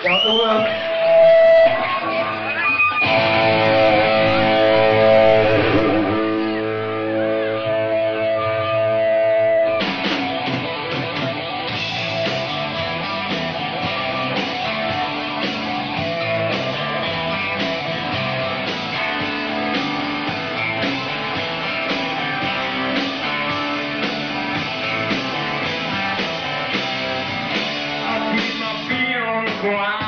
然后 ground.